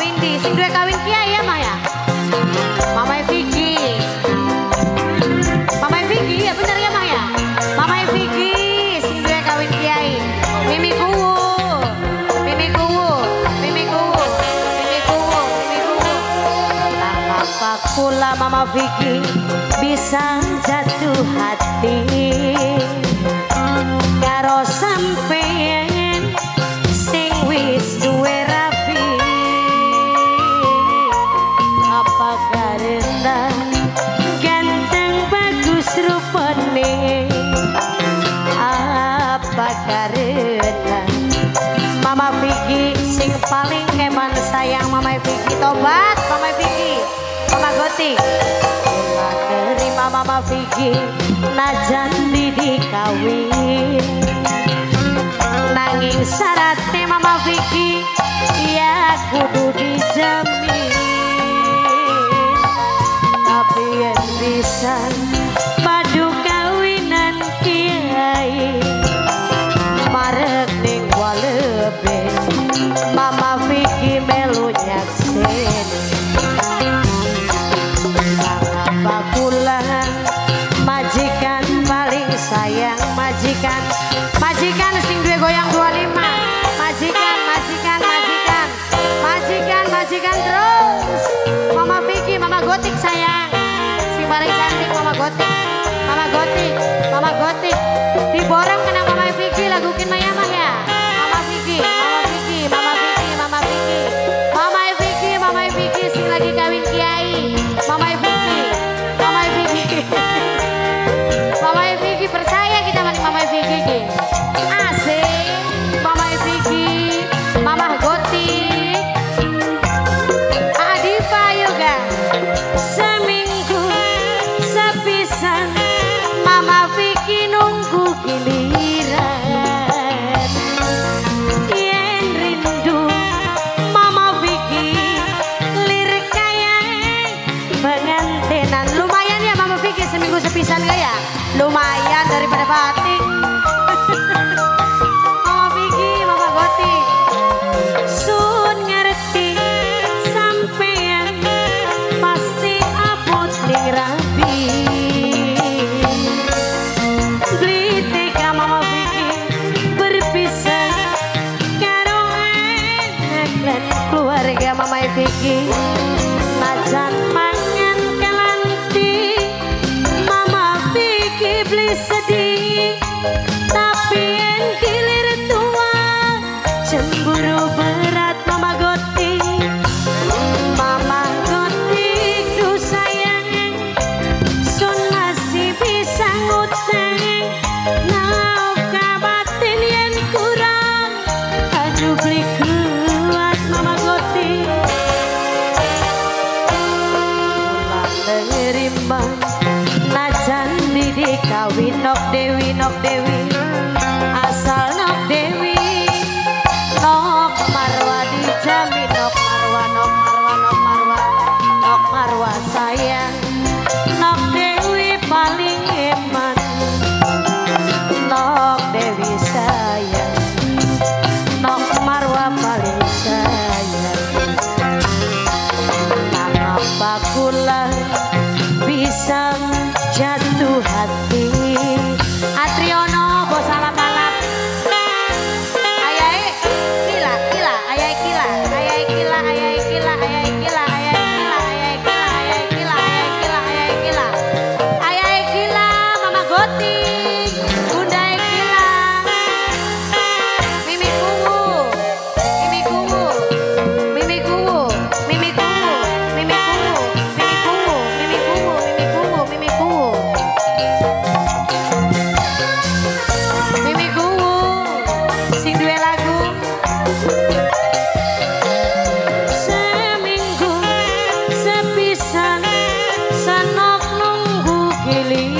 Windy. Sing dua kawin kiai ya Maya Mama Vicky. Mama Vicky ya bener ya Maya Mama Vicky sing dua kawin kiai. Mimi Kuwu. Mimi Kuwu. Mimi Kuwu. Mimi Kuwu. Mimi Kuwu. Lama pakula Mama Vicky bisa jatuh hati. Karo sampai sing wis duwe paling hebat sayang Mama Vicky. Tobat Mama Vicky. Mama Goti. Mula terima Mama Vicky. Najan didik kawin nangis syaratnya Mama Vicky ya kudu dijamin. Tapi yang bisa believe.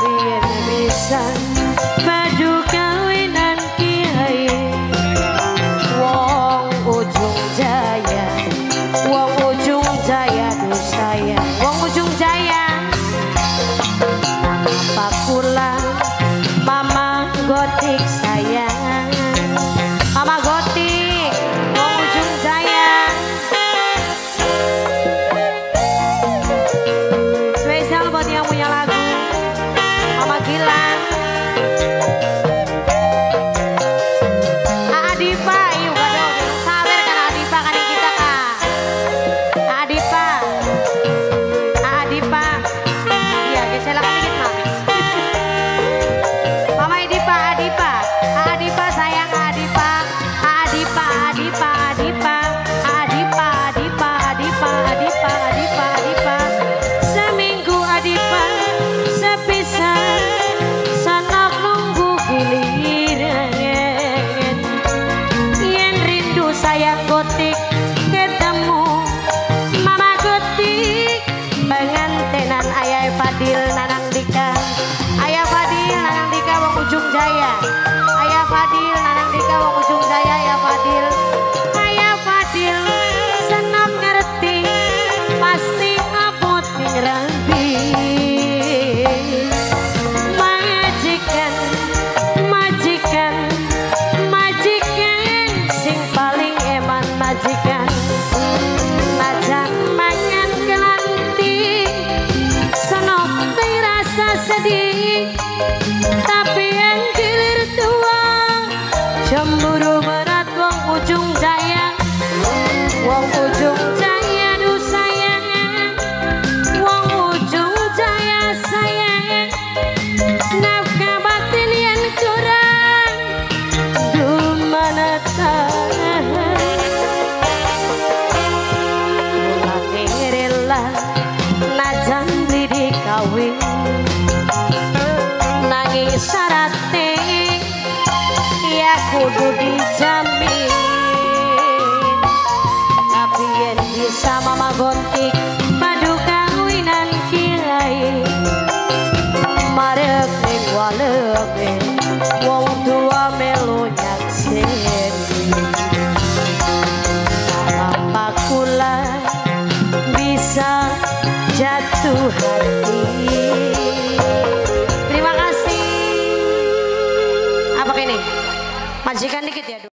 Biar bisa kawinan kiai. Wong ujung jaya Wong ujung jaya tuh saya Wong ujung jaya. Mama pula Mama gotik dipa dipa dipa casa de syarate ya kudu dijamin tapi yang bisa mama gontik padu kawinan kiai marek ning walebe wong tua melu nyakseni Mama kula bisa jatuh